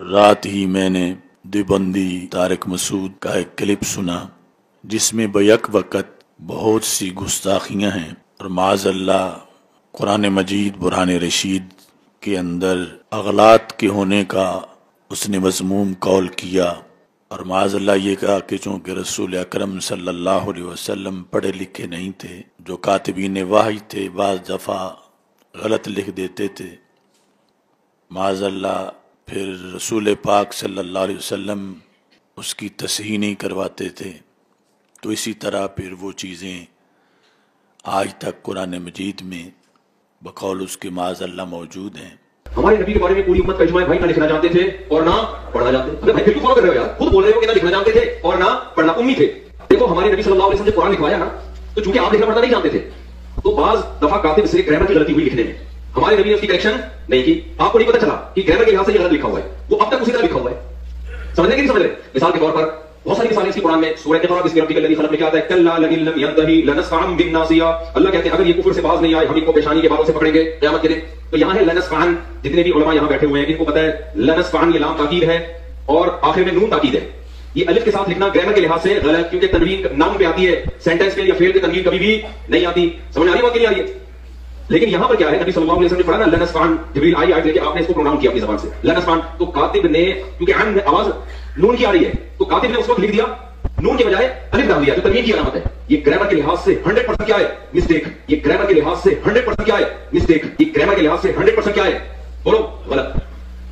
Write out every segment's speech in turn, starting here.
رات ہی میں نے دیوبندی طارق مسعود کا ایک کلپ سنا، جس میں بیک وقت بہت سی گستاخیاں ہیں اور معاذ اللہ قرآن مجید برہان رشید کے اندر اغلاط کے ہونے کا اس نے مضموم قول کیا اور معاذ اللہ یہ کہا کہ چونکہ رسول اکرم صلی اللہ علیہ وسلم پڑھے لکھے نہیں تھے، جو کاتبین واحد تھے بعض دفعہ غلط لکھ دیتے تھے۔ معاذ اللہ پھر رسول پاک صلی اللہ علیہ وسلم اس کی تصحیح نہیں کرواتے تھے۔ تو اسی طرح پھر وہ چیزیں آج تک قرآن مجید میں بقول اس کے معاذ اللہ موجود ہیں۔ ہمارے نبی کے بارے میں پوری امت کا اجماع ہے بھائی نہ لکھنا جانتے تھے اور نہ پڑھنا جانتے تھے۔ بھائی پھر کیوں فالو کر رہے ہو یار، خود بول رہے ہو کہ نہ لکھنا جانتے تھے اور نہ پڑھنا امی تھے۔ دیکھو، ہمارے نبی صلی اللہ علیہ وسلم نے قرآن لکھوایا نا، تو چونکہ آپ لکھنا پڑھنا نہیں جانتے تھے، تو بعض دفعہ کاتب سے گرامر کی غلطی ہوئی لکھنے میں۔ ہمارے نبی نے اس کی کریکشن نہیں کی۔ آپ کو نہیں پتا چلا کہ گرامر کے لحاظ سے یہ غلط لکھا ہوا ہے۔ وہ اب تک اسی طرح لکھا ہوا ہے۔ سمجھنے کی نہیں سمجھ رہے مثال کے طور پر بہت ساری مثالیں اس کی قرآن میں سورہ اقرا بسم ربک الذی خلق میں کیا آتا ہے کلا لئن لم ينتهي لنسفعا بالناصیہ۔ اللہ کہتے ہیں، اگر یہ کفر سے باز نہیں آئے، ہم ان کو پیشانی کے باروں سے پکڑیں گے قیامت کے دن۔ تو یہاں ہے لنسفعا جتنے بھی علماء یہاں بیٹھے ہوئے ہیں، ان کو پتہ ہے لنسفعا یہ لام تاکید ہے اور آخر میں نون تاکید ہے۔ یہ الف کے ساتھ لکھنا گرامر کے لحاظ سے غلط کیونکہ تنوین نام پہ آتی ہے سینٹنس پہ یا فیل پہ تنوین کبھی بھی نہیں آتی۔ سمجھ آ رہی بات نہیں آ رہی ہے؟ لیکن یہاں پر کیا ہے؟ نبی صلی اللہ علیہ وسلم نے پڑھا نا لنسفان جبریل آئی آئی آپ نے اس کو پروناؤن کیا اپنی زبان سے۔ لنسفان تو کاتب نے، کیونکہ عین آواز نون کی آ رہی ہے، تو کاتب نے اس وقت لکھ دیا، نون کے بجائے الف ڈال دیا جو تنوین کی علامت ہے۔ یہ گرامر کے لحاظ سے 100% کیا ہے؟ مسٹیک یہ گرامر کے لحاظ سے 100% کیا ہے؟ مسٹیک یہ گرامر کے لحاظ سے 100% کیا ہے؟ بولو، غلط۔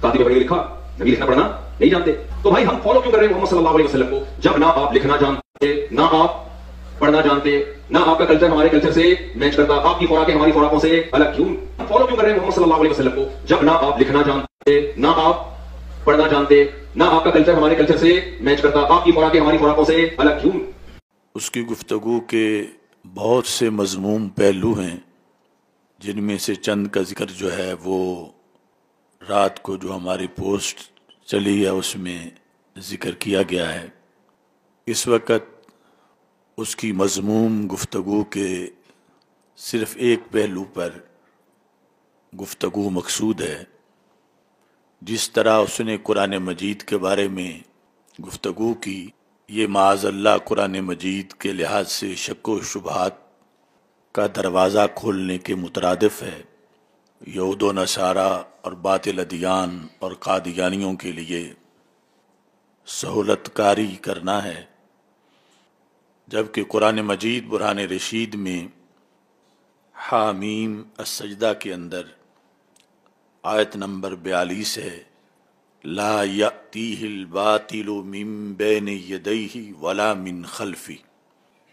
کاتب نے لکھا، نبی لکھنا پڑھنا نہیں جانتے۔ تو بھائی، ہم فالو کیوں کر رہے ہیں محمد صلی اللہ علیہ وسلم کو؟ جب نہ آپ لکھنا جانتے، نہ آپ پڑھنا جانتے نہ آپ کا کلچر ہمارے کلچر سے میچ کرتا، آپ کی خوراکیں ہماری خوراکوں سے الگ کیوں؟ فالو کیوں کر رہے ہیں محمد صلی اللہ علیہ وسلم کو؟ جب نہ آپ لکھنا جانتے، نہ آپ پڑھنا جانتے، نہ آپ کا کلچر ہمارے کلچر سے میچ کرتا، آپ کی خوراکیں ہماری خوراکوں سے الگ کیوں؟ اس کی گفتگو کے بہت سے مضموم پہلو ہیں، جن میں سے چند کا ذکر جو ہے وہ رات کو جو ہماری پوسٹ چلی ہے، اس میں ذکر کیا گیا ہے۔ اس وقت اس کی مضموم گفتگو کے صرف ایک پہلو پر گفتگو مقصود ہے۔ جس طرح اس نے قرآن مجید کے بارے میں گفتگو کی، یہ معاذ اللہ قرآن مجید کے لحاظ سے شک و شبہات کا دروازہ کھولنے کے مترادف ہے۔ یہود و نصارہ اور باطل ادیان اور قادیانیوں کے لیے سہولت کاری کرنا ہے۔ جبکہ قرآن مجید برہان رشید میں حامیم السجدہ کے اندر آیت نمبر بیالیس ہے، لا یأتیہ الباطل من بین یدیہ ولا من خلفی،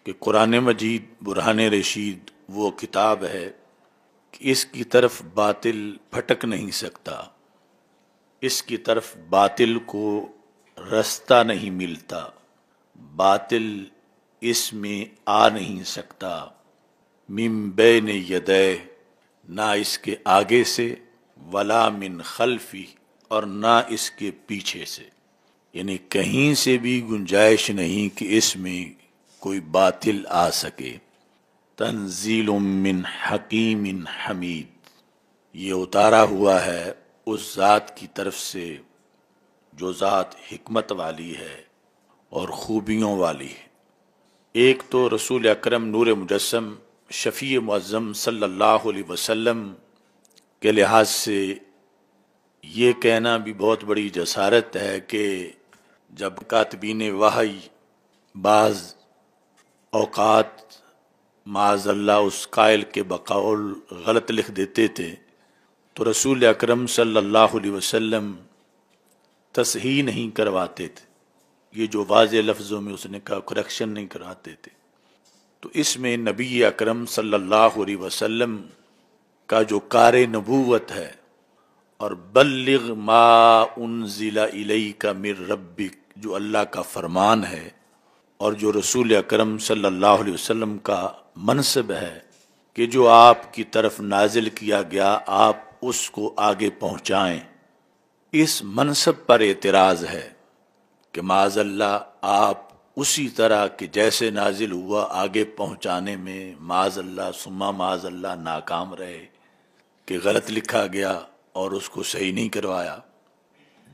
کہ قرآن مجید برہان رشید وہ کتاب ہے کہ اس کی طرف باطل پھٹک نہیں سکتا، اس کی طرف باطل کو رستہ نہیں ملتا، باطل اس میں آ نہیں سکتا۔ من بین یدے نہ اس کے آگے سے، ولا من خلفی اور نہ اس کے پیچھے سے۔ یعنی کہیں سے بھی گنجائش نہیں کہ اس میں کوئی باطل آ سکے۔ تنزیل من حکیم حمید یہ اتارا ہوا ہے اس ذات کی طرف سے، جو ذات حکمت والی ہے اور خوبیوں والی ہے۔ ایک تو رسول اکرم نور مجسم، شفیع معظم صلی اللہ علیہ وسلم کے لحاظ سے یہ کہنا بھی بہت بڑی جسارت ہے کہ جب کاتبین وحی بعض اوقات معاذ اللہ اس قائل کے بقول غلط لکھ دیتے تھے، تو رسول اکرم صلی اللہ علیہ وسلم تصحیح نہیں کرواتے تھے۔ یہ جو واضح لفظوں میں اس نے کہا کریکشن نہیں کراتے تھے۔ تو اس میں نبی اکرم صلی اللہ علیہ وسلم کا جو کار نبوت ہے، اور بلغ ما انزل الیک من ربک، جو اللہ کا فرمان ہے، اور جو رسول اکرم صلی اللہ علیہ وسلم کا منصب ہے کہ جو آپ کی طرف نازل کیا گیا، آپ اس کو آگے پہنچائیں۔ اس منصب پر اعتراض ہے۔ کہ معاذ اللہ آپ اسی طرح کہ جیسے نازل ہوا آگے پہنچانے میں معاذ اللہ سما معاذ اللہ ناکام رہے کہ غلط لکھا گیا اور اس کو صحیح نہیں کروایا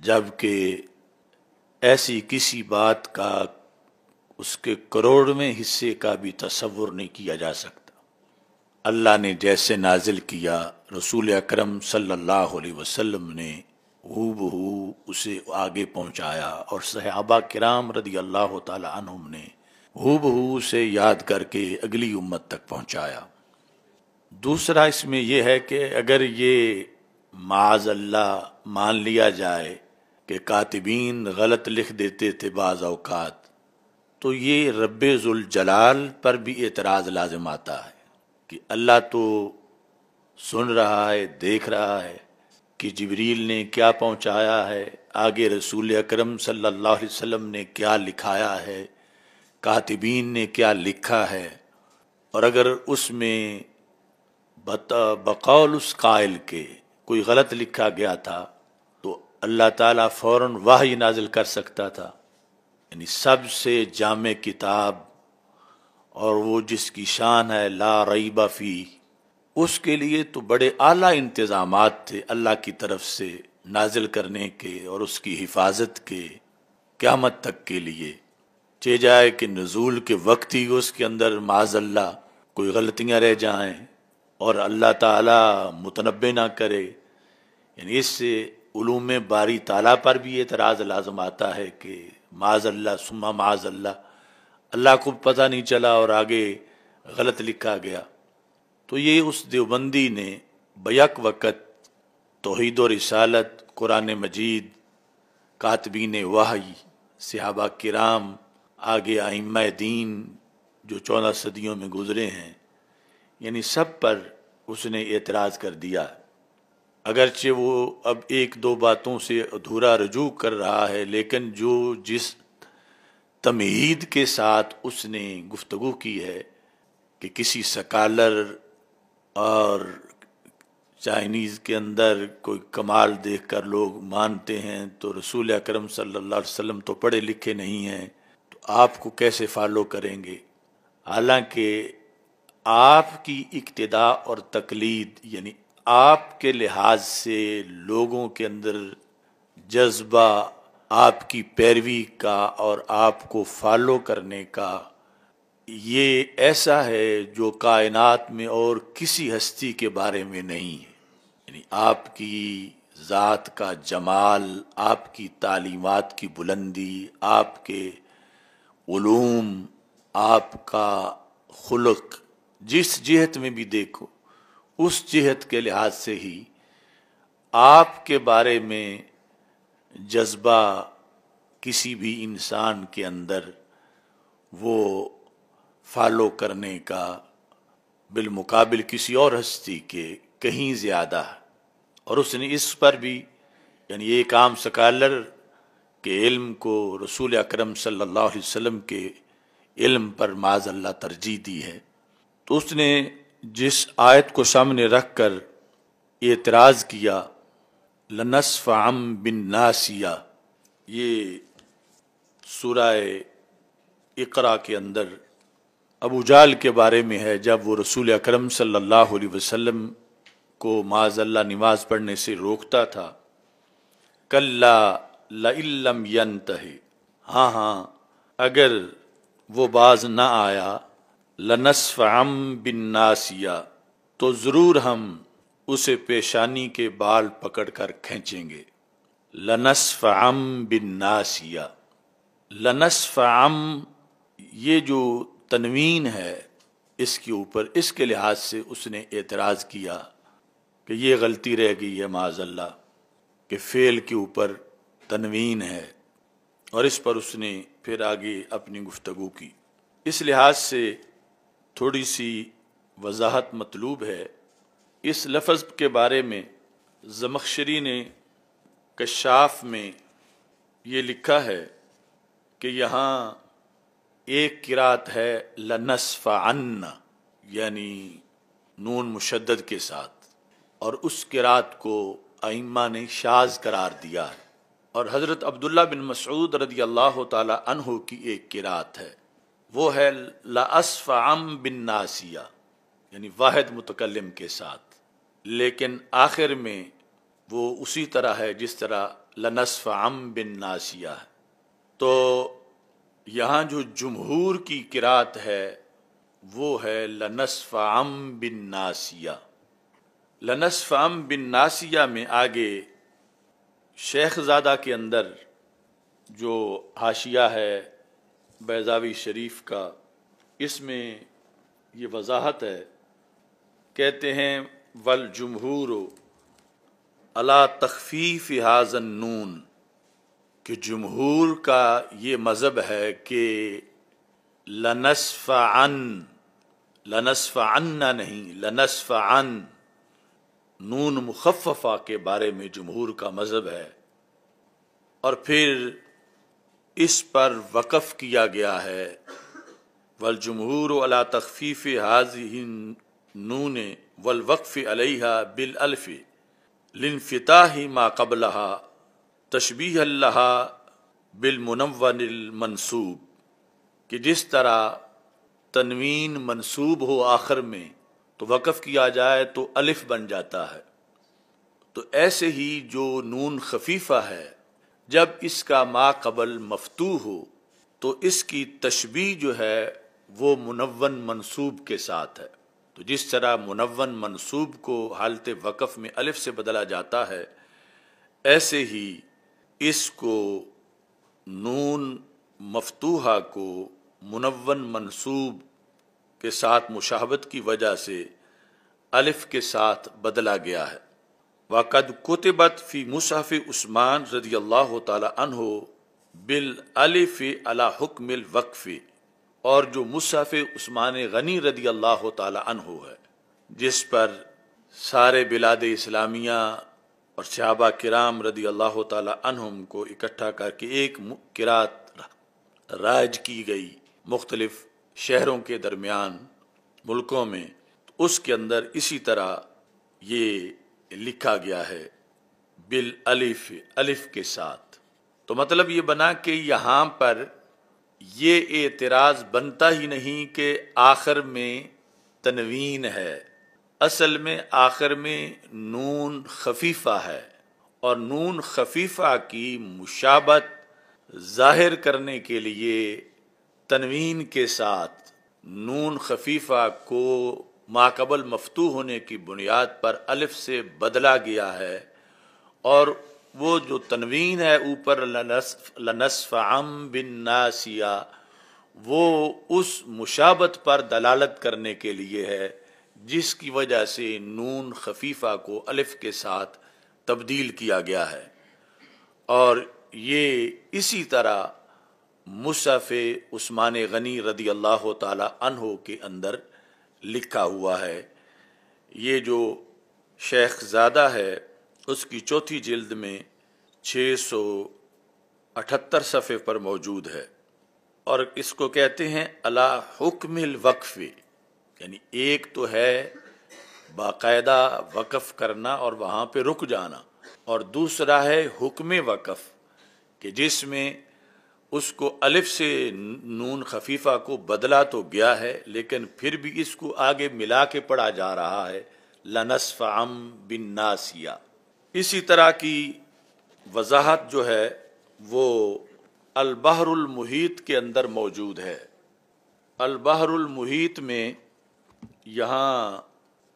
جبکہ ایسی کسی بات کا اس کے کروڑ میں حصے کا بھی تصور نہیں کیا جا سکتا۔ اللہ نے جیسے نازل کیا، رسول اکرم صلی اللہ علیہ وسلم نے ہو بہو اسے آگے پہنچایا اور صحابہ کرام رضی اللہ تعالی عنہم نے ہو بہو اسے یاد کر کے اگلی امت تک پہنچایا۔ دوسرا اس میں یہ ہے کہ اگر یہ معاذ اللہ مان لیا جائے کہ کاتبین غلط لکھ دیتے تھے بعض اوقات، تو یہ رب ذوالجلال پر بھی اعتراض لازم آتا ہے کہ اللہ تو سن رہا ہے، دیکھ رہا ہے۔ کہ جبریل نے کیا پہنچایا ہے؟ آگے رسول اکرم صلی اللہ علیہ وسلم نے کیا لکھایا ہے؟ کاتبین نے کیا لکھا ہے؟ اور اگر اس میں بقول اس قائل کے کوئی غلط لکھا گیا تھا، تو اللہ تعالیٰ فوراً واہی نازل کر سکتا تھا۔ یعنی سب سے جامع کتاب اور وہ جس کی شان ہے، لا ریبہ فی اس کے لیے تو بڑے اعلیٰ انتظامات تھے اللہ کی طرف سے نازل کرنے کے اور اس کی حفاظت کے قیامت تک کے لیے۔ چے جائے کہ نزول کے وقت ہی اس کے اندر معاذ اللہ کوئی غلطیاں رہ جائیں اور اللہ تعالیٰ متنبع نہ کرے۔ یعنی اس سے علوم باری تعالیٰ پر بھی اعتراض لازم آتا ہے کہ معاذ اللہ سما معاذ اللہ اللہ کو پتہ نہیں چلا اور آگے غلط لکھا گیا۔ تو یہ اس دیوبندی نے بیک وقت توحید و رسالت، قرآن مجید، کاتبین وحی، صحابہ کرام، آگے آئمہ دین جو چودہ صدیوں میں گزرے ہیں یعنی سب پر اس نے اعتراض کر دیا۔ اگرچہ وہ اب ایک دو باتوں سے ادھورا رجوع کر رہا ہے، لیکن جو جس تمہید کے ساتھ اس نے گفتگو کی ہے کہ کسی سکالر اور چائنیز کے اندر کوئی کمال دیکھ کر لوگ مانتے ہیں، تو رسول اکرم صلی اللہ علیہ وسلم تو پڑھے لکھے نہیں ہیں، تو آپ کو کیسے فالو کریں گے؟ حالانکہ آپ کی اقتدا اور تقلید یعنی آپ کے لحاظ سے لوگوں کے اندر جذبہ آپ کی پیروی کا اور آپ کو فالو کرنے کا یہ ایسا ہے جو کائنات میں اور کسی ہستی کے بارے میں نہیں ہے۔ یعنی آپ کی ذات کا جمال، آپ کی تعلیمات کی بلندی، آپ کے علوم، آپ کا خلق۔ جس جہت میں بھی دیکھو، اس جہت کے لحاظ سے ہی آپ کے بارے میں جذبہ کسی بھی انسان کے اندر وہ فالو کرنے کا بالمقابل کسی اور ہستی کے کہیں زیادہ ہے۔ اور اس نے اس پر بھی یعنی ایک عام سکالر کے علم کو رسول اکرم صلی اللہ علیہ وسلم کے علم پر معذ اللہ ترجیح دی ہے۔ تو اس نے جس آیت کو سامنے رکھ کر اعتراض کیا، لنصف عم بن ناسیہ، یہ سورہ اقرا کے اندر ابو جال کے بارے میں ہے، جب وہ رسول اکرم صلی اللہ علیہ وسلم کو معذ اللہ نماز پڑھنے سے روکتا تھا کل لم ینتہی۔ ہاں ہاں اگر وہ باز نہ آیا لنصف عم بن ناسیہ تو ضرور ہم اسے پیشانی کے بال پکڑ کر کھینچیں گے۔ لنصف عم بن ناسیہ لنصف عم یہ جو تنوین ہے اس کے اوپر، اس کے لحاظ سے اس نے اعتراض کیا کہ یہ غلطی رہ گئی ہے معاذ اللہ، کہ فعل کے اوپر تنوین ہے اور اس پر اس نے پھر آگے اپنی گفتگو کی۔ اس لحاظ سے تھوڑی سی وضاحت مطلوب ہے۔ اس لفظ کے بارے میں زمخشری نے کشاف میں یہ لکھا ہے کہ یہاں ایک کراط ہے لنصف عن یعنی نون مشدد کے ساتھ۔ اور اس کراط کو ائمہ نے شاز قرار دیا ہے۔ اور حضرت عبداللہ بن مسعود رضی اللہ تعالی عنہ کی ایک کراط ہے۔ وہ ہے لاصف ام بن ناسیہ یعنی واحد متکلم کے ساتھ۔ لیکن آخر میں وہ اسی طرح ہے، جس طرح لنصف ام بن ناسیہ تو یہاں جو جمہور کی کراط ہے، وہ ہے لنصف ام بن ناسیہ۔ لنصف ام بن ناسیہ میں آگے شیخ زادہ کے اندر جو حاشیہ ہے، بیضاوی شریف کا، اس میں یہ وضاحت ہے۔ کہتے ہیں، ول جمہور اللہ تخفیف حاضن نون کہ جمہور کا یہ مذہب ہے کہ لنصف عن لنصف عن نہیں لنصف عن نون مخففہ کے بارے میں جمہور کا مذہب ہے۔ اور پھر اس پر وقف کیا گیا ہے۔ والجمہور علی تخفیف حاضی نون والوقف علیہ بالالف لنفتاح ما قبلها تشبیح اللہ بالمنون المنصوب، کہ جس طرح تنوین منصوب ہو آخر میں، تو وقف کیا جائے تو الف بن جاتا ہے۔ تو ایسے ہی جو نون خفیفہ ہے، جب اس کا ما قبل مفتو ہو، تو اس کی تشبیح جو ہے، وہ منون منصوب کے ساتھ ہے۔ تو جس طرح منون منصوب کو حالت وقف میں الف سے بدلا جاتا ہے، ایسے ہی اس کو نون مفتوحہ کو منون منصوب کے ساتھ مشاہبت کی وجہ سے الف کے ساتھ بدلا گیا ہے۔ وقد کتبت فی مصحف عثمان رضی اللہ تعالی عنہ بال الف علی حکم الوقف اور جو مصحف عثمان غنی رضی اللہ تعالی عنہ ہے، جس پر سارے بلاد اسلامیہ اور صحابہ کرام رضی اللہ تعالی عنہم کو اکٹھا کر کے ایک کرات رائج کی گئی مختلف شہروں کے درمیان ملکوں میں اس کے اندر اسی طرح یہ لکھا گیا ہے، بال الف الف کے ساتھ۔ تو مطلب یہ بنا کہ یہاں پر یہ اعتراض بنتا ہی نہیں کہ آخر میں تنوین ہے۔ اصل میں آخر میں نون خفیفہ ہے اور نون خفیفہ کی مشابت ظاہر کرنے کے لیے تنوین کے ساتھ نون خفیفہ کو ماقبل مفتو ہونے کی بنیاد پر الف سے بدلا گیا ہے اور وہ جو تنوین ہے اوپر لنصف عم بن ناسیہ وہ اس مشابت پر دلالت کرنے کے لیے ہے۔ جس کی وجہ سے نون خفیفہ کو الف کے ساتھ تبدیل کیا گیا ہے۔ اور یہ اسی طرح مصف عثمان غنی رضی اللہ تعالی عنہ کے اندر لکھا ہوا ہے۔ یہ جو شیخ زادہ ہے، اس کی چوتھی جلد میں چھ سو اٹھتر صفحے پر موجود ہے۔ اور اس کو کہتے ہیں اللہ حکم الوقف۔ یعنی ایک تو ہے باقاعدہ وقف کرنا اور وہاں پہ رک جانا اور دوسرا ہے حکم وقف کہ جس میں اس کو الف سے نون خفیفہ کو بدلا تو گیا ہے لیکن پھر بھی اس کو آگے ملا کے پڑھا جا رہا ہے لنصف ام بن ناسیہ اسی طرح کی وضاحت جو ہے وہ البحر المحیط کے اندر موجود ہے۔ البحر المحیط میں یہاں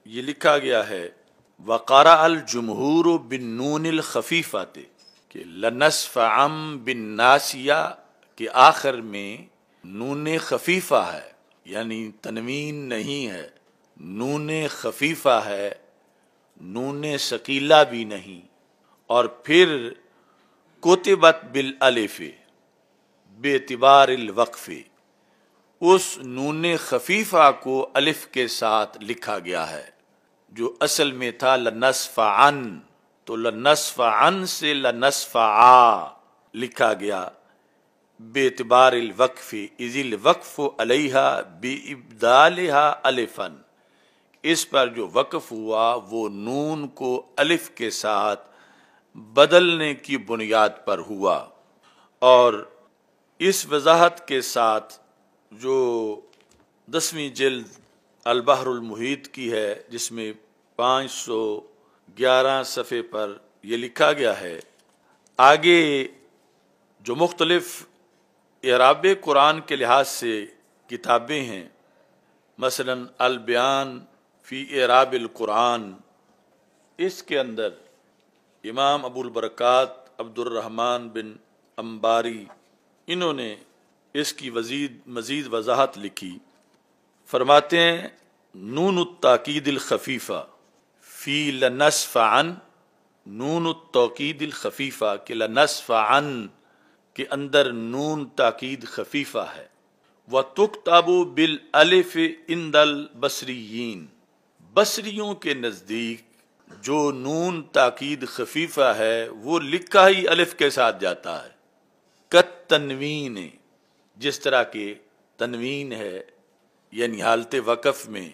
یہ لکھا گیا ہے وقارا الجمہور بن نون الخفیفات کہ لنصف ام بن ناسیہ کہ آخر میں نون خفیفہ ہے یعنی تنوین نہیں ہے، نون خفیفہ ہے، نون ثقیلہ بھی نہیں۔ اور پھر کوتبت بالالف بے اعتبار الوقف۔ اس نون خفیفہ کو الف کے ساتھ لکھا گیا ہے، جو اصل میں تھا لنصف عن تو لنصف عن سے لنصف آ لکھا گیا۔ بے اعتبار الوقف از الوقف علیہ بے ابدالحا الفن اس پر جو وقف ہوا، وہ نون کو الف کے ساتھ بدلنے کی بنیاد پر ہوا۔ اور اس وضاحت کے ساتھ جو دسویں جلد البحر المحیط کی ہے، جس میں پانچ سو گیارہ صفحے پر یہ لکھا گیا ہے، آگے جو مختلف اعراب قرآن کے لحاظ سے کتابیں ہیں، مثلا البیان فی اعراب القرآن، اس کے اندر امام ابو البرکات عبد الرحمن بن امباری انہوں نے اس کی وزید مزید وضاحت لکھی۔ فرماتے ہیں، نون التاقید الخفیفہ، فی لنصف عن نون التوقید الخفیفہ، کہ لنصف عن کے اندر نون تاکید خفیفہ ہے۔ وہ تک تابو بل الف اندل بصریین بصریوں کے نزدیک جو نون تاکید خفیفہ ہے، وہ لکھا ہی الف کے ساتھ جاتا ہے۔ کت تنوین جس طرح کے تنوین ہے یعنی حالت وقف میں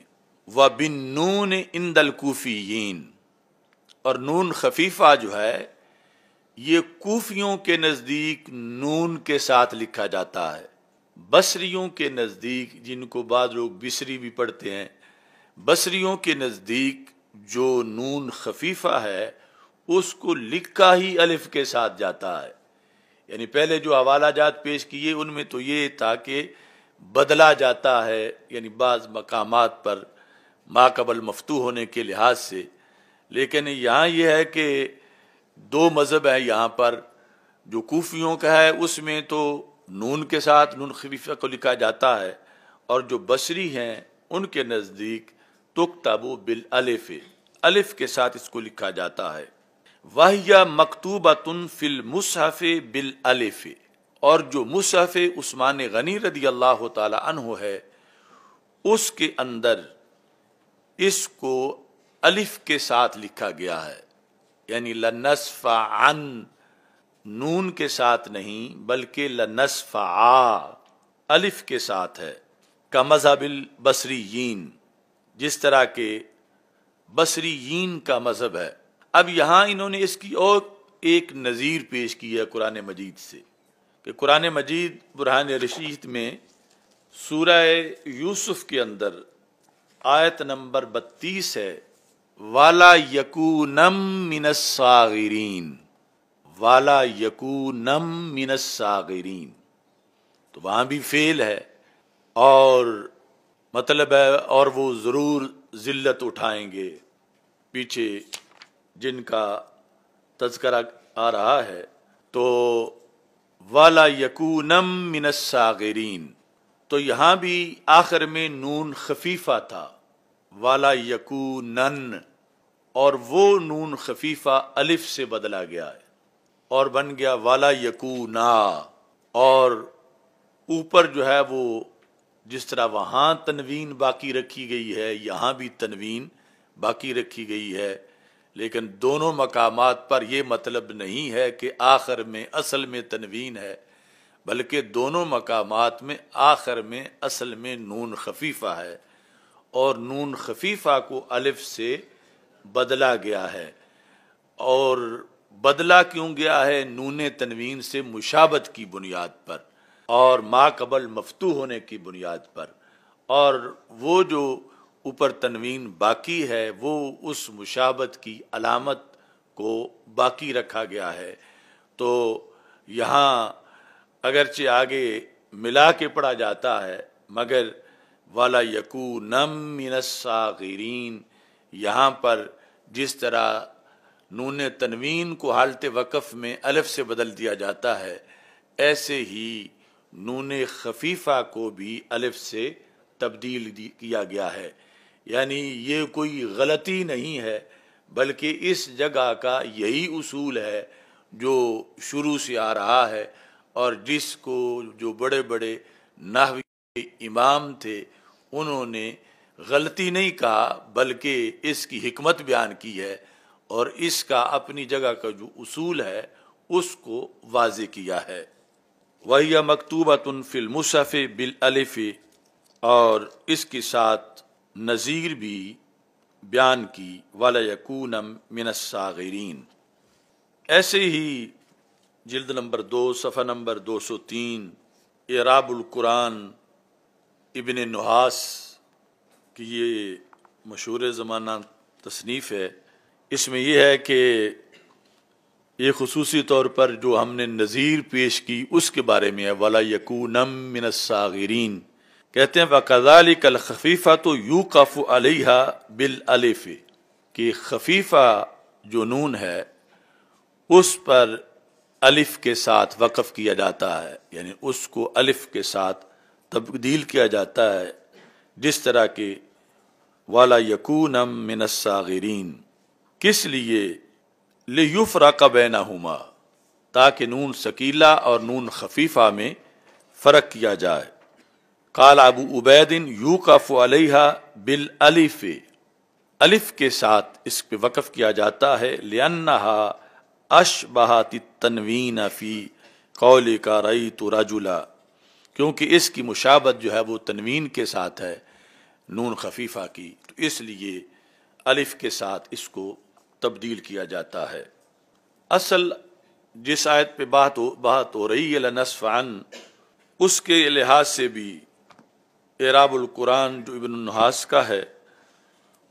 وہ بن نون اندل کوفیین اور نون خفیفہ جو ہے، یہ کوفیوں کے نزدیک نون کے ساتھ لکھا جاتا ہے۔ بصریوں کے نزدیک، جن کو بعض لوگ بصری بھی پڑھتے ہیں، بصریوں کے نزدیک جو نون خفیفہ ہے، اس کو لکھا ہی الف کے ساتھ جاتا ہے۔ یعنی پہلے جو حوالہ جات پیش کیے ان میں تو یہ تھا کہ بدلا جاتا ہے یعنی بعض مقامات پر ماقبل مفتو ہونے کے لحاظ سے۔ لیکن یہاں یہ ہے کہ دو مذہب ہیں یہاں پر، جو کوفیوں کا ہے، اس میں تو نون کے ساتھ نون خفیفہ کو لکھا جاتا ہے اور جو بصری ہیں ان کے نزدیک تک تابو بال الف الف کے ساتھ اس کو لکھا جاتا ہے۔ واہ مکتوبہ تن فل مصحف بال الف اور جو مصحف عثمان غنی رضی اللہ تعالی عنہ ہے، اس کے اندر اس کو الف کے ساتھ لکھا گیا ہے۔ یعنی لنصف عن نون کے ساتھ نہیں، بلکہ لنصف آ الف کے ساتھ ہے۔ کا مذہب البصریین، جس طرح کے بصریین کا مذہب ہے۔ اب یہاں انہوں نے اس کی اور ایک نظیر پیش کی ہے قرآن مجید سے کہ قرآن مجید برہان رشید میں سورہ یوسف کے اندر آیت نمبر بتیس ہے، والا یقو نم الصاغرین، والا یقو نم الصاغرین۔ تو وہاں بھی فیل ہے اور مطلب ہے اور وہ ضرور ذلت اٹھائیں گے پیچھے۔ جن کا تذکرہ آ رہا ہے، تو والا یقو نم الصاغرین تو یہاں بھی آخر میں نون خفیفہ تھا۔ والا یقو نن اور وہ نون خفیفہ الف سے بدلا گیا ہے۔ اور بن گیا والا یقو نا اور اوپر جو ہے وہ جس طرح وہاں تنوین باقی رکھی گئی ہے، یہاں بھی تنوین باقی رکھی گئی ہے۔ لیکن دونوں مقامات پر یہ مطلب نہیں ہے کہ آخر میں اصل میں تنوین ہے، بلکہ دونوں مقامات میں آخر میں اصل میں نون خفیفہ ہے اور نون خفیفہ کو الف سے بدلا گیا ہے۔ اور بدلا کیوں گیا ہے؟ نون تنوین سے مشابت کی بنیاد پر اور ما قبل مفتو ہونے کی بنیاد پر۔ اور وہ جو اوپر تنوین باقی ہے، وہ اس مشابت کی علامت کو باقی رکھا گیا ہے۔ تو یہاں اگرچہ آگے ملا کے پڑھا جاتا ہے، مگر والا یقو نم الصاغرین، یہاں پر جس طرح نون تنوین کو حالت وقف میں الف سے بدل دیا جاتا ہے، ایسے ہی نون خفیفہ کو بھی الف سے تبدیل کیا گیا ہے۔ یعنی یہ کوئی غلطی نہیں ہے، بلکہ اس جگہ کا یہی اصول ہے جو شروع سے آ رہا ہے اور جس کو جو بڑے بڑے نحوی امام تھے، انہوں نے غلطی نہیں کہا، بلکہ اس کی حکمت بیان کی ہے اور اس کا اپنی جگہ کا جو اصول ہے، اس کو واضح کیا ہے۔ وہی مکتوبہ تنفل مصف بال اور اس کے ساتھ نظیر بھی بیان کی والا یقونم الصاغرین۔ ایسے ہی جلد نمبر دو، صفحہ نمبر دو سو تین، اعراب القرآن ابن نحاس کی یہ مشہور زمانہ تصنیف ہے۔ اس میں یہ ہے کہ یہ خصوصی طور پر جو ہم نے نظیر پیش کی، اس کے بارے میں ہے۔ ولا یقونم من الصاغرین۔ کہتے ہیں وکزال کل خفیفہ تو یو کف علیہ بال الف کہ خفیفہ جو نون ہے، اس پر الف کے ساتھ وقف کیا جاتا ہے یعنی اس کو الف کے ساتھ تبدیل کیا جاتا ہے، جس طرح کہ والا یقونم من الصاغرین کس لیے؟ لیفرا بینہما ہما تاکہ نون سکیلا اور نون خفیفہ میں فرق کیا جائے۔ کال ابو عبیدن یو کاف علیہ بال الف الف کے ساتھ اس پہ وقف کیا جاتا ہے لنحا اش بہات تنوین فی قول کا رئی تو راجولا کیونکہ اس کی مشابت جو ہے وہ تنوین کے ساتھ ہے، نون خفیفہ کی۔ تو اس لیے الف کے ساتھ اس کو تبدیل کیا جاتا ہے۔ اصل جس آیت پہ بات ہو بات ہو رہی ہے لنصف عن اس کے لحاظ سے بھی اعراب القرآن جو ابن النحاس کا ہے،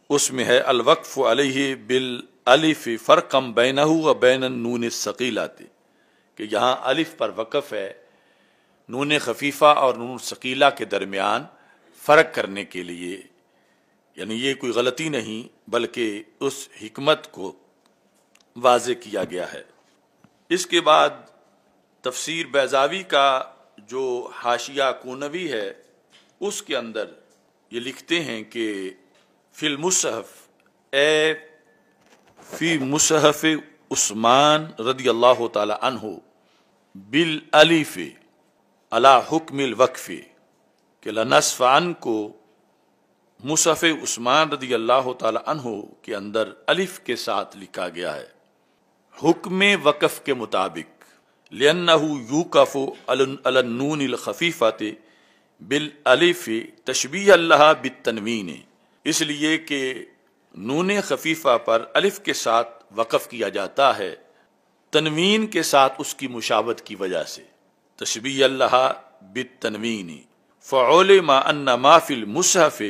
اس میں ہے، الوقف علیہ بال الف فرقم بینہ و بین نون ثقیلاتے کہ یہاں الف پر وقف ہے نون خفیفہ اور نون ثقیلہ کے درمیان فرق کرنے کے لیے۔ یعنی یہ کوئی غلطی نہیں، بلکہ اس حکمت کو واضح کیا گیا ہے۔ اس کے بعد تفسیر بیضاوی کا جو حاشیہ کونوی ہے اس کے اندر یہ لکھتے ہیں کہ فی المصحف، اے فی مصحف عثمان رضی اللہ تعالی عنہ، بال علیف اللہ حکم الوقف، کہ لنصف عن کو مصف عثمان رضی اللہ تعالی عنہ کے اندر الف کے ساتھ لکھا گیا ہے۔ حکم وقف کے مطابق یوکف النون الخفیفات بالالف تشبیح اللہ بالتنوین، اس لیے کہ نون خفیفہ پر الف کے ساتھ وقف کیا جاتا ہے، تنوین کے ساتھ اس کی مشابت کی وجہ سے۔ تشبیح اللہ بالتنوین، فعول ما ان ما فی المصحف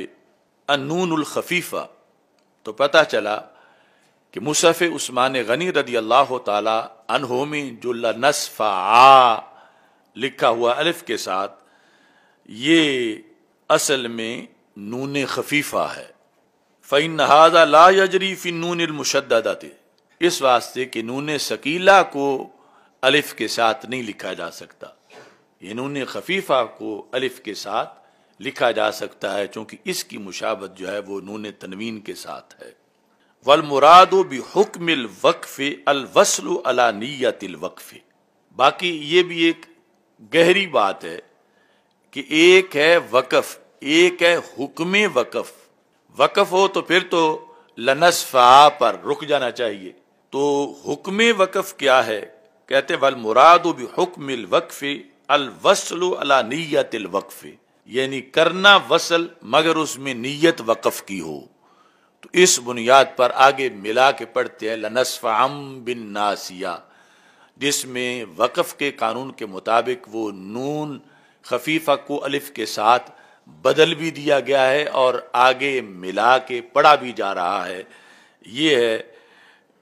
انون الخفیفہ۔ تو پتہ چلا کہ مصحف عثمان غنی رضی اللہ تعالی عنہ میں جو لنصف آ لکھا ہوا الف کے ساتھ یہ اصل میں نون خفیفہ ہے۔ فعین نہذا لا یجری فی نون المشدد اس واسطے کہ نون ثقیلہ کو الف کے ساتھ نہیں لکھا جا سکتا۔ یہ نون خفیفہ کو الف کے ساتھ لکھا جا سکتا ہے، چونکہ اس کی مشابت جو ہے وہ نون تنوین کے ساتھ ہے۔ والمراد بحکم الوقف الوصل على نیت الوقف۔ باقی یہ بھی ایک گہری بات ہے۔ کہ ایک ہے وقف، ایک ہے حکم وقف۔ وقف ہو تو پھر تو لنصفا پر رک جانا چاہیے۔ تو حکم وقف کیا ہے؟ کہتے والمراد بحکم الوقف، الوصل على نیت الوقف۔ یعنی کرنا وصل مگر اس میں نیت وقف کی ہو۔ تو اس بنیاد پر آگے ملا کے پڑھتے ہیں، لنصف بن ناسیہ جس میں وقف کے قانون کے مطابق وہ نون خفیفہ کو الف کے ساتھ بدل بھی دیا گیا ہے اور آگے ملا کے پڑھا بھی جا رہا ہے۔ یہ ہے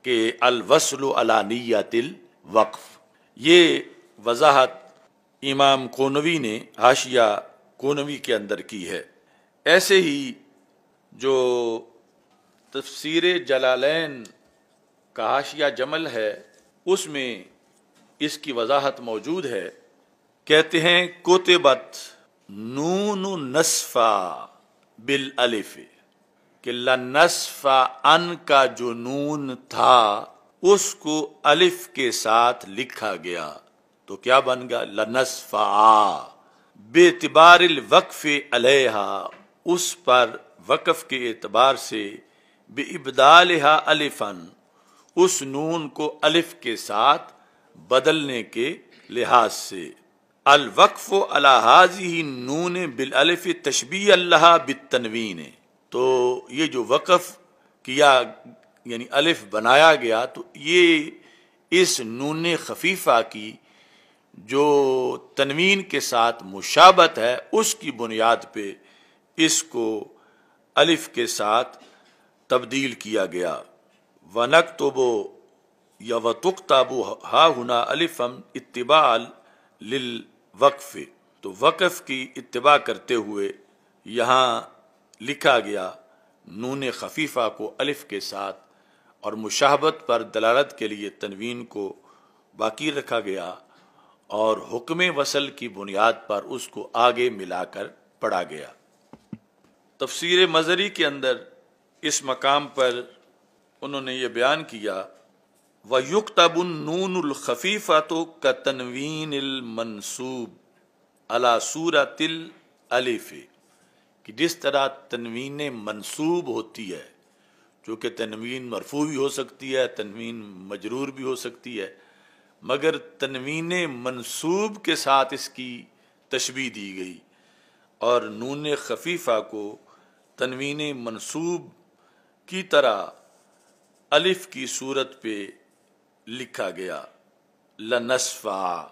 کہ الوصل علانیت الوقف۔ یہ وضاحت امام کونوی نے حاشیہ کونوی کے اندر کی ہے۔ ایسے ہی جو تفسیر جلالین کا حاشیہ جمل ہے، اس میں اس کی وضاحت موجود ہے۔ کہتے ہیں کوتبت نون نصفا بال الف کہ لنصفا ان کا جو نون تھا، اس کو الف کے ساتھ لکھا گیا۔ تو کیا بن گیا؟ لنصفا بے اعتبار الوقف علیہ اس پر وقف کے اعتبار سے بے ابدالحا الفن اس نون کو الف کے ساتھ بدلنے کے لحاظ سے۔ الوقف و الحاظی نون بالالف تشبی اللہ بالتنوین. تو یہ جو وقف کیا یعنی الف بنایا گیا، تو یہ اس نون خفیفہ کی جو تنوین کے ساتھ مشابت ہے، اس کی بنیاد پہ اس کو الف کے ساتھ تبدیل کیا گیا. ونک تو وہ یا و تختابو ہا ہنا الفم اتباع للوقف تو وقف کی اتباع کرتے ہوئے یہاں لکھا گیا، نون خفیفہ کو الف کے ساتھ اور مشاہبت پر دلالت کے لیے تنوین کو باقی رکھا گیا اور حکم وصل کی بنیاد پر اس کو آگے ملا کر پڑھا گیا۔ تفسیر مظری کے اندر اس مقام پر انہوں نے یہ بیان کیا و یکتب النون الخفیفہ تو کا تنوین المنصوب علا صورت الف کہ جس طرح تنوین منصوب ہوتی ہے، جو کہ تنوین مرفوع بھی ہو سکتی ہے، تنوین مجرور بھی ہو سکتی ہے، مگر تنوین منصوب کے ساتھ اس کی تشبیح دی گئی اور نون خفیفہ کو تنوین منصوب کی طرح الف کی صورت پہ لکھا گیا لنصفا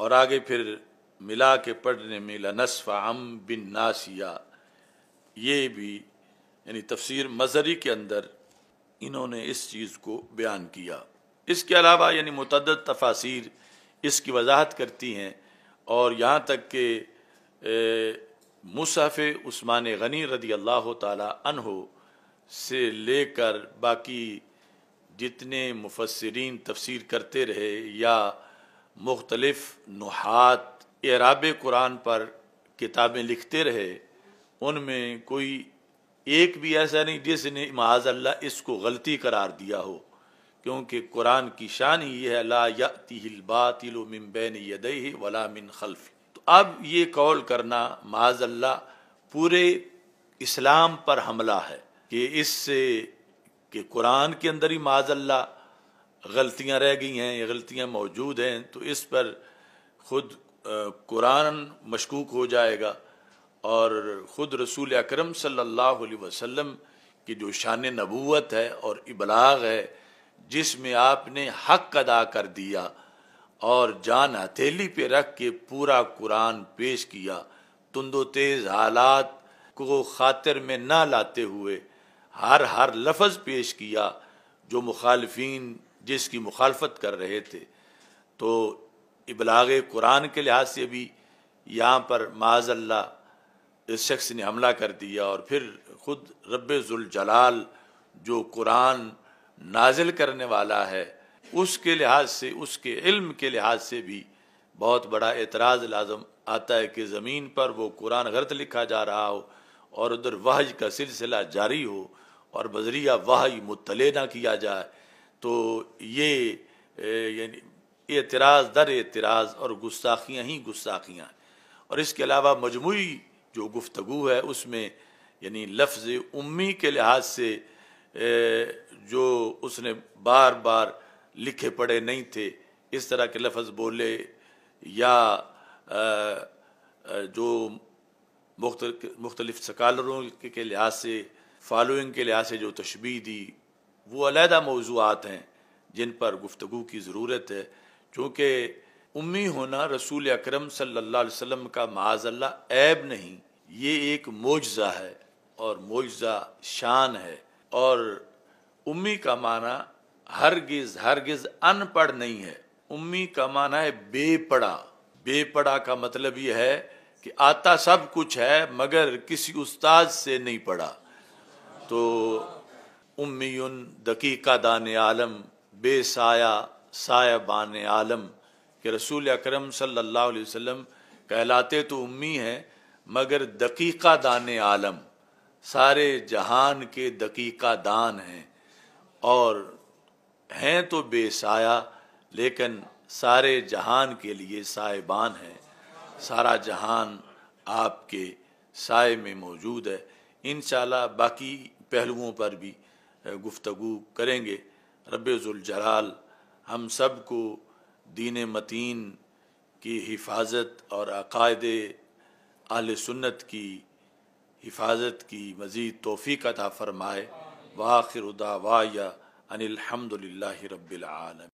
اور آگے پھر ملا کے پڑھنے میں لنصفا ام بن ناسیہ یہ بھی یعنی تفسیر مظہری کے اندر انہوں نے اس چیز کو بیان کیا۔ اس کے علاوہ یعنی متعدد تفاصیر اس کی وضاحت کرتی ہیں، اور یہاں تک کہ مصحف عثمان غنی رضی اللہ تعالی عنہ سے لے کر باقی جتنے مفسرین تفسیر کرتے رہے یا مختلف نحات اعراب قرآن پر کتابیں لکھتے رہے، ان میں کوئی ایک بھی ایسا نہیں جس نے معاذ اللہ اس کو غلطی قرار دیا ہو، کیونکہ قرآن کی شان ہی ہے، لا الباطل من بین یدیہ ولا من خلف تو اب یہ قول کرنا معاذ اللہ پورے اسلام پر حملہ ہے کہ اس سے کہ قرآن کے اندر ہی معاذ اللہ غلطیاں رہ گئی ہیں، یہ غلطیاں موجود ہیں، تو اس پر خود قرآن مشکوک ہو جائے گا اور خود رسول اکرم صلی اللہ علیہ وسلم کی جو شان نبوت ہے اور ابلاغ ہے، جس میں آپ نے حق ادا کر دیا اور جان ہتھیلی پہ رکھ کے پورا قرآن پیش کیا، تند و تیز حالات کو خاطر میں نہ لاتے ہوئے ہر ہر لفظ پیش کیا جو مخالفین جس کی مخالفت کر رہے تھے۔ تو ابلاغ قرآن کے لحاظ سے بھی یہاں پر معاذ اللہ اس شخص نے حملہ کر دیا اور پھر خود رب ذوالجلال جو قرآن نازل کرنے والا ہے، اس کے لحاظ سے، اس کے علم کے لحاظ سے بھی بہت بڑا اعتراض لازم آتا ہے کہ زمین پر وہ قرآن غلط لکھا جا رہا ہو۔ اور ادھر وحج کا سلسلہ جاری ہو اور بذریعہ وحی مطلع نہ کیا جائے، تو یہ یعنی اعتراض، در اعتراض اور گستاخیاں ہی گستاخیاں اور اس کے علاوہ مجموعی جو گفتگو ہے، اس میں یعنی لفظ امی کے لحاظ سے جو اس نے بار بار لکھے پڑے نہیں تھے، اس طرح کے لفظ بولے یا جو مختلف سکالروں کے لحاظ سے، فالوئنگ کے لحاظ سے جو تشبیح دی، وہ علیحدہ موضوعات ہیں جن پر گفتگو کی ضرورت ہے۔ چونکہ امی ہونا رسول اکرم صلی اللہ علیہ وسلم کا معاذ اللہ عیب نہیں، یہ ایک معجزہ ہے اور معجزہ شان ہے۔ اور امی کا معنی ہرگز ہرگز ان پڑھ نہیں ہے۔ امی کا معنی ہے بے پڑھا۔ بے پڑھا کا مطلب یہ ہے کہ آتا سب کچھ ہے مگر کسی استاد سے نہیں پڑھا۔ تو امی دقیقہ دان عالم، بے سایہ سایہ بان عالم کہ رسول اکرم صلی اللہ علیہ وسلم کہلاتے تو امی ہیں، مگر دقیقہ دان عالم، سارے جہان کے دقیقہ دان ہیں۔ اور ہیں تو بے سایہ، لیکن سارے جہان کے لیے سائبان ہیں۔ سارا جہان آپ کے سائے میں موجود ہے۔ انشاءاللہ باقی پہلوؤں پر بھی گفتگو کریں گے۔ رب ذوالجلال، ہم سب کو دین متین کی حفاظت اور عقائد اہل سنت کی حفاظت کی مزید توفیق عطا فرمائے۔ واخر دعوایا ان الحمد للہ رب العالم